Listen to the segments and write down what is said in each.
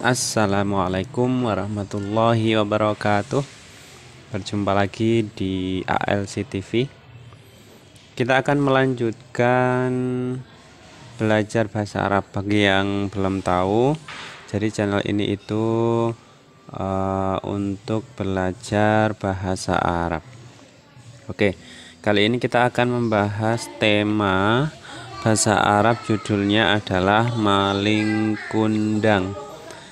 Assalamualaikum warahmatullahi wabarakatuh. Berjumpa lagi di ALC TV Kita akan melanjutkan belajar bahasa Arab Bagi yang belum tahu. Jadi channel ini itu uh, untuk belajar bahasa Arab. Oke, kali ini kita akan membahas tema bahasa Arab judulnya adalah maling kundang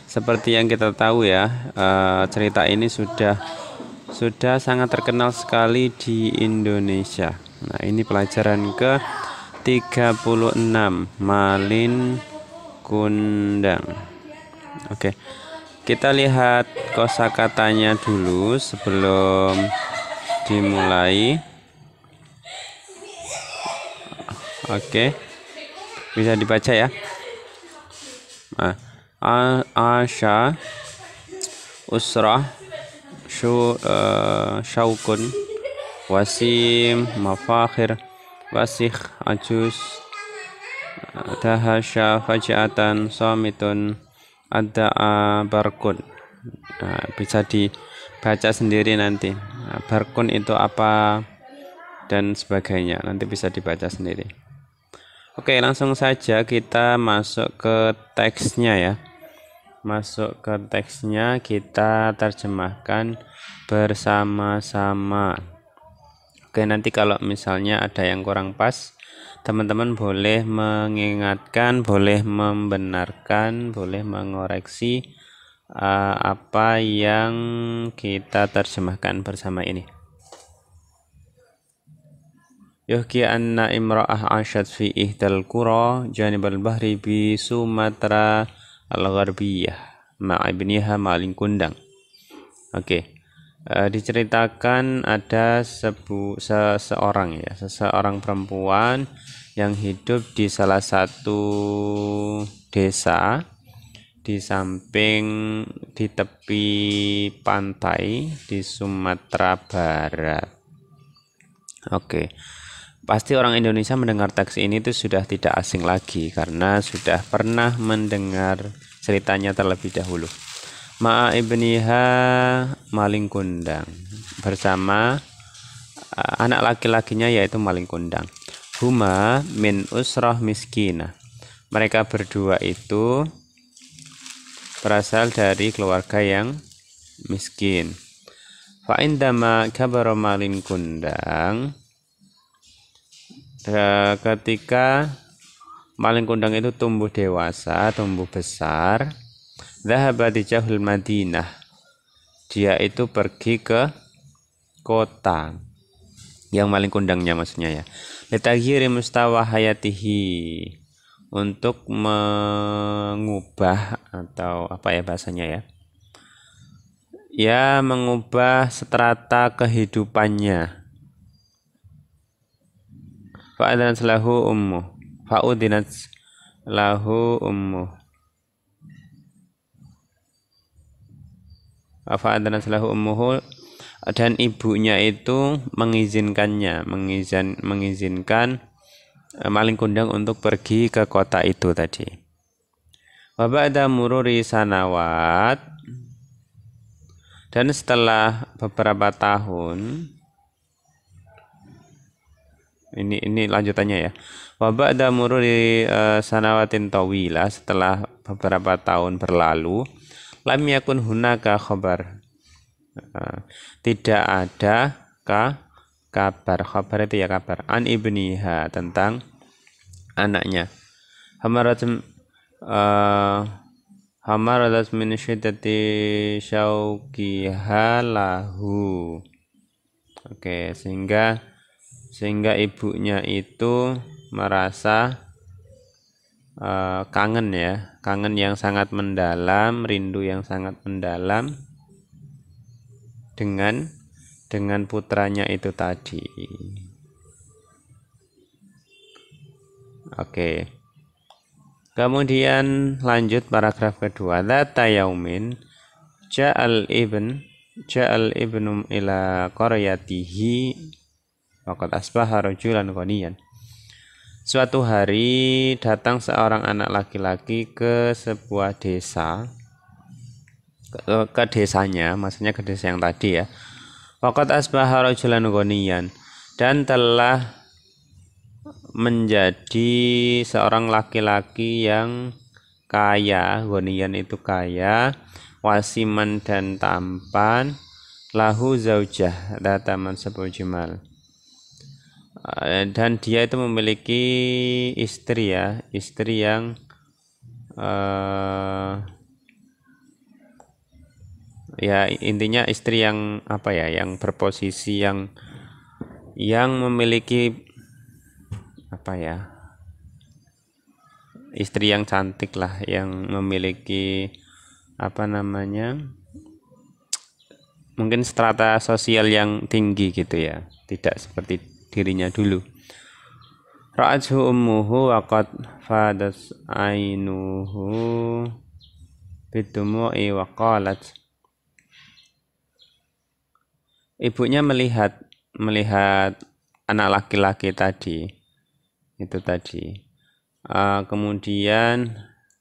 seperti yang kita tahu ya, uh, cerita ini sudah sudah sangat terkenal sekali di Indonesia. Nah, ini pelajaran ke 36 Malin Kundang. Oke. Kita lihat kosakatanya dulu sebelum dimulai. Oke. Bisa dibaca ya. Nah, Asha Usrah Shu, uh, Syaukun Wasim Mafakhir Wasikh Ajus Dahasya Fajatan Samitun Adda'a Barkun. Nah, Bisa dibaca sendiri nanti. Nah, Barkun itu apa dan sebagainya. Nanti bisa dibaca sendiri. Oke langsung saja kita masuk ke teksnya ya masuk ke teksnya kita terjemahkan bersama-sama. Oke nanti kalau misalnya ada yang kurang pas teman-teman boleh mengingatkan boleh membenarkan boleh mengoreksi uh, apa yang kita terjemahkan bersama ini. Yuhki anna imra'ah asyad fi ihdal qura janibal bahri bi Sumatera Al-Gharbiyah Ma'ibniha Maling Kundang Oke okay. uh, eh, Diceritakan ada sebu, seseorang ya Seseorang perempuan yang hidup di salah satu desa di samping di tepi pantai di Sumatera Barat. Oke. Pasti orang Indonesia mendengar teks ini itu sudah tidak asing lagi karena sudah pernah mendengar ceritanya terlebih dahulu. Ma'a ibniha maling kundang bersama uh, anak laki-lakinya yaitu maling kundang. Huma min usrah miskina. Mereka berdua itu berasal dari keluarga yang miskin. Fa'indama kabaro maling kundang ketika maling kundang itu tumbuh dewasa, tumbuh besar, dhahaba jahul Madinah. Dia itu pergi ke kota yang maling kundangnya maksudnya ya. Letaghiri mustawa hayatihi untuk mengubah atau apa ya bahasanya ya. Ya mengubah strata kehidupannya fa'adhanat lahu ummu fa'udinat lahu ummu fa'adhanat lahu ummuhu dan ibunya itu mengizinkannya mengizin mengizinkan eh, maling kundang untuk pergi ke kota itu tadi. Wa ba'da mururi sanawat. Dan setelah beberapa tahun ini ini lanjutannya ya. Wa ba'da mururi uh, sanawatin tawila setelah beberapa tahun berlalu lam yakun hunaka khabar. Uh, tidak ada ka kabar. Kabar itu ya kabar. An ibniha tentang anaknya. Hamarat uh, hamarat min lahu. Oke sehingga sehingga ibunya itu merasa uh, kangen ya. Kangen yang sangat mendalam rindu yang sangat mendalam dengan dengan putranya itu tadi. Oke. Kemudian lanjut paragraf kedua. Data yaumin ja'al ibn ja'al ibnu ila qaryatihi Waqad asbaha rajulan ghaniyan. Suatu hari datang seorang anak laki-laki ke sebuah desa. ke, ke desanya maksudnya ke desa yang tadi ya Waqat asbaha rajulan ghaniyan dan telah menjadi seorang laki-laki yang kaya, ghaniyan itu kaya, wasiman dan tampan, lahu zaujah dataman sebuah jimal. Eh, dan dia itu memiliki istri ya, istri yang uh, ya intinya istri yang apa ya yang berposisi yang yang memiliki apa ya istri yang cantik lah yang memiliki apa namanya mungkin strata sosial yang tinggi gitu ya tidak seperti dirinya dulu. Ra'athu ummuhu waqad fadas ainuhu bidumu'i wa qalat. Ibunya melihat melihat anak laki-laki tadi itu tadi. Uh, kemudian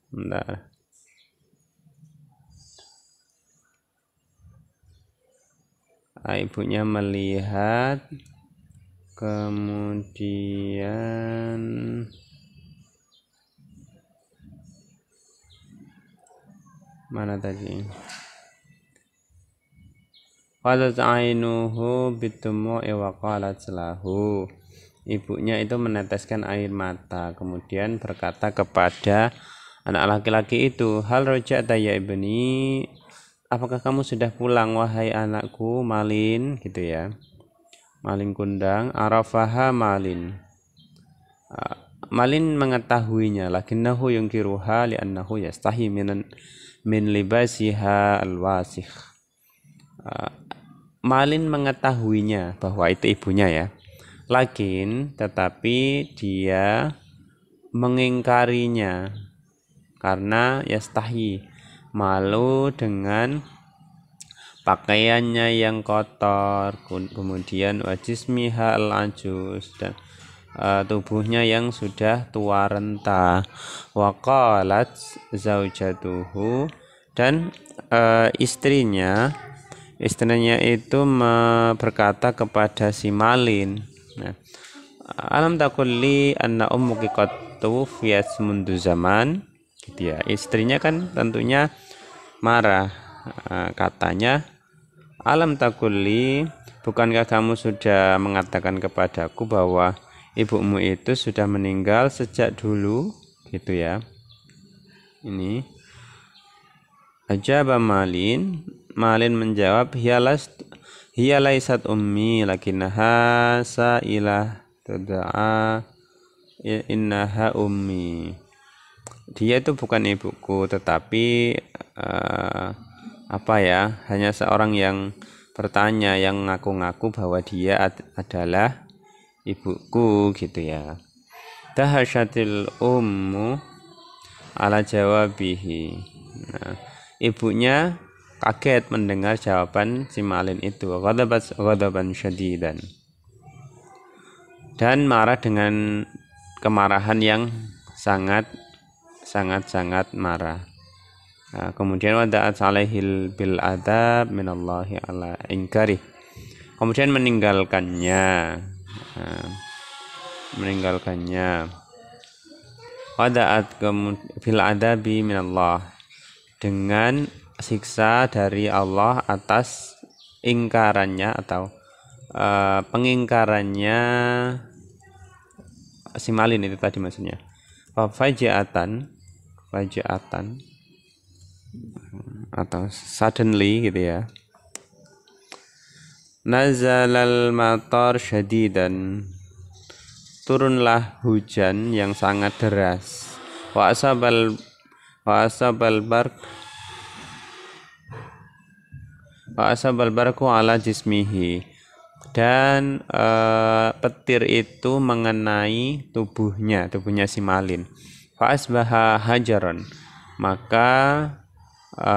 bentar. Uh, ibunya melihat kemudian mana tadi Qalat ainuhu bitumu'i wa qalat lahu. Ibunya itu meneteskan air mata, kemudian berkata kepada anak laki-laki itu, "Hal roja'ta ya ibni? Apakah kamu sudah pulang wahai anakku Malin?" gitu ya. Malin kundang, arafaha Malin. Malin mengetahuinya, lakinnahu yungkiruha li'annahu yastahi min min libasiha alwasikh Malin mengetahuinya bahwa itu ibunya ya. Lakin tetapi dia mengingkarinya karena yastahi malu dengan pakaiannya yang kotor kemudian wajismiha al-ajus dan uh, tubuhnya yang sudah tua renta waqalat zaujatuhu dan uh, istrinya istrinya itu berkata kepada si Malin nah, alam takulli anna ummuki qad tuwfiyat mundu zaman? Gitu ya. Istrinya kan tentunya marah nah, katanya alam takulli bukankah kamu sudah mengatakan kepadaku bahwa ibumu itu sudah meninggal sejak dulu? Gitu ya. Ini. Ajaba Malin. Malin menjawab, hialas hialaisat ummi lakinnaha sa'ilah tad'a innaha ummi. Dia itu bukan ibuku tetapi uh, apa ya, hanya seorang yang bertanya yang ngaku-ngaku bahwa dia ad adalah ibuku gitu ya. Dahasyatil ummu ala jawabihi. Nah, ibunya kaget mendengar jawaban si Malin itu ghadaban syadidan dan marah dengan kemarahan yang sangat sangat sangat marah nah, kemudian wada'at alaihil bil adab minallahi ala ingkari kemudian meninggalkannya. Nah, meninggalkannya. Wada'at bil adabi minallah. Dengan siksa dari Allah atas ingkarannya atau uh, pengingkarannya. Si malin itu tadi maksudnya. Fajaatan fajaatan atau suddenly gitu ya nazalal matar syadidan turunlah hujan yang sangat deras wa asabal wa asabal barq Fa'asabal barku ala jismihi dan e, petir itu mengenai tubuhnya, tubuhnya si Malin. Fa'asbaha hajaron. Maka e,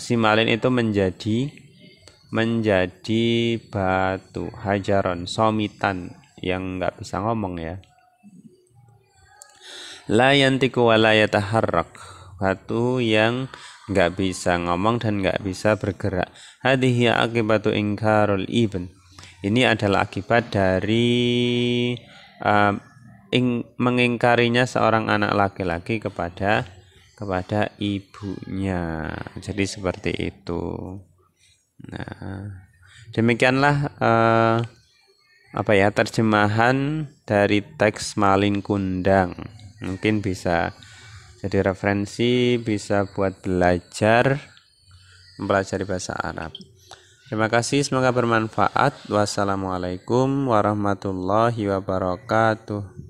si Malin itu menjadi menjadi batu hajaron, somitan yang nggak bisa ngomong ya. La yantiku wa la Batu yang nggak bisa ngomong dan nggak bisa bergerak. Hadhihi akibatu ingkarul ibn. Ini adalah akibat dari uh, ing, mengingkarinya seorang anak laki-laki kepada kepada ibunya. Jadi seperti itu. Nah, demikianlah uh, apa ya terjemahan dari teks Malin Kundang. Mungkin bisa jadi referensi bisa buat belajar mempelajari bahasa Arab. Terima kasih, semoga bermanfaat. Wassalamualaikum warahmatullahi wabarakatuh.